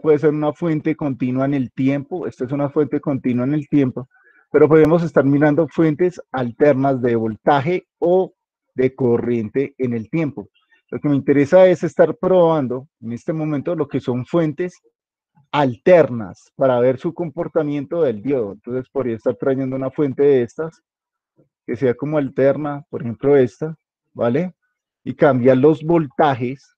puede ser una fuente continua en el tiempo, esta es una fuente continua en el tiempo, pero podemos estar mirando fuentes alternas de voltaje o de corriente en el tiempo. Lo que me interesa es estar probando en este momento lo que son fuentes alternas para ver su comportamiento del diodo. Entonces podría estar trayendo una fuente de estas que sea como alterna, por ejemplo esta, ¿vale? Y cambiar los voltajes,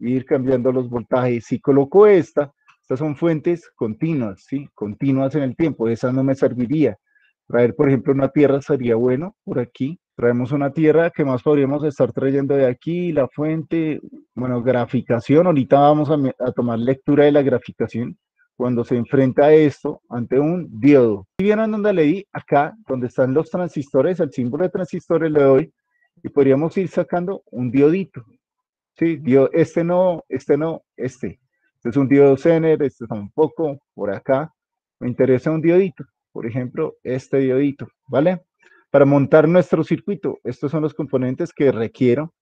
ir cambiando los voltajes. Si coloco esta, estas son fuentes continuas, ¿sí? Continuas en el tiempo, esa no me serviría. Traer, por ejemplo, una tierra sería bueno por aquí. Traemos una tierra que más podríamos estar trayendo de aquí, la fuente, bueno, graficación. Ahorita vamos a, tomar lectura de la graficación cuando se enfrenta a esto ante un diodo. Y vieron donde leí acá, donde están los transistores, el símbolo de transistores le doy y podríamos ir sacando un diodito. Sí, este no, este no, este. Este es un diodo Zener, este tampoco, por acá. Me interesa un diodito por ejemplo, este diodito, ¿vale? Para montar nuestro circuito, estos son los componentes que requiero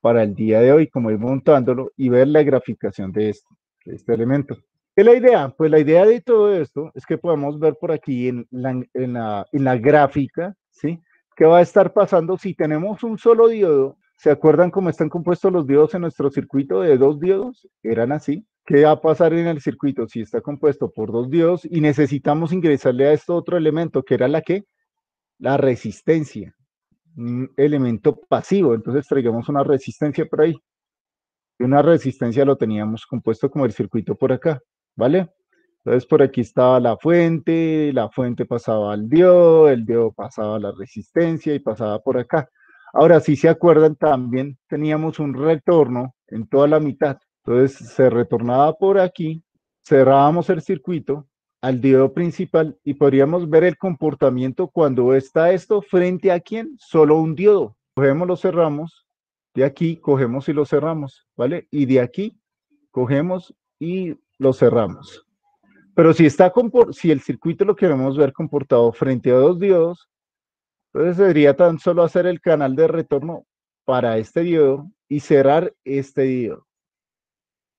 para el día de hoy, como ir montándolo y ver la graficación de, esto, este elemento. ¿Qué es la idea? Pues la idea de todo esto es que podamos ver por aquí en la, en la, en la gráfica, ¿sí? ¿Qué va a estar pasando si tenemos un solo diodo? ¿Se acuerdan cómo están compuestos los diodos en nuestro circuito de dos diodos? Eran así. ¿Qué va a pasar en el circuito si está compuesto por dos diodos y necesitamos ingresarle a esto otro elemento que era la que? La resistencia, un elemento pasivo. Entonces traigamos una resistencia por ahí. Una resistencia lo teníamos compuesto como el circuito por acá, ¿vale? Entonces por aquí estaba la fuente, la fuente pasaba al diodo, el diodo pasaba a la resistencia y pasaba por acá. Ahora, si se acuerdan, también teníamos un retorno en toda la mitad. Entonces se retornaba por aquí, cerrábamos el circuito al diodo principal y podríamos ver el comportamiento cuando está esto frente a quién, solo un diodo. Cogemos, lo cerramos, de aquí cogemos y lo cerramos, ¿vale? Y de aquí cogemos y lo cerramos. Pero si, está si el circuito lo queremos ver comportado frente a dos diodos, entonces sería tan solo hacer el canal de retorno para este diodo y cerrar este diodo.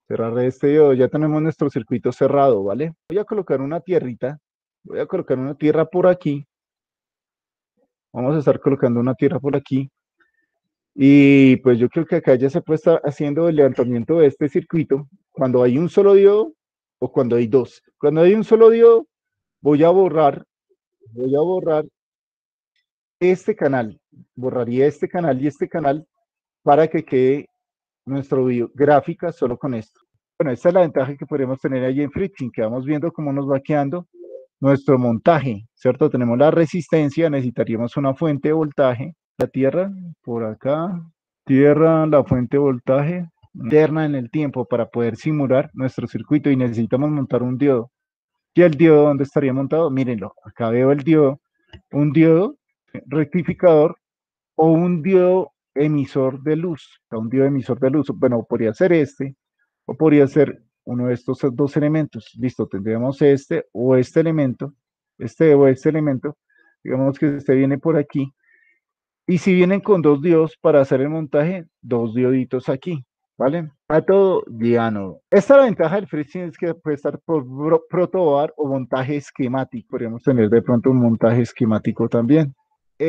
Cerrar este diodo, ya tenemos nuestro circuito cerrado, ¿vale? Voy a colocar una tierrita, voy a colocar una tierra por aquí, vamos a estar colocando una tierra por aquí, y pues yo creo que acá ya se puede estar haciendo el levantamiento de este circuito, cuando hay un solo diodo o cuando hay dos. Cuando hay un solo diodo, voy a borrar, voy a borrar este canal, borraría este canal y este canal para que quede nuestro video, gráfica solo con esto. Bueno, esta es la ventaja que podemos tener ahí en Fritzing, que vamos viendo cómo nos va quedando nuestro montaje, ¿cierto? Tenemos la resistencia, necesitaríamos una fuente de voltaje, la tierra, por acá, tierra, la fuente de voltaje, interna en el tiempo para poder simular nuestro circuito y necesitamos montar un diodo. ¿Y el diodo dónde estaría montado? Mírenlo, acá veo el diodo, un diodo rectificador o un diodo emisor de luz, un diodo emisor de luz, bueno, podría ser este, o podría ser uno de estos dos elementos. Listo, tendríamos este o este elemento, este o este elemento, digamos que este viene por aquí, y si vienen con dos diodos para hacer el montaje, dos dioditos aquí, ¿vale? A todo diánodo. Esta la ventaja del FreeSync es que puede estar por protobar o montaje esquemático. Podríamos tener de pronto un montaje esquemático también.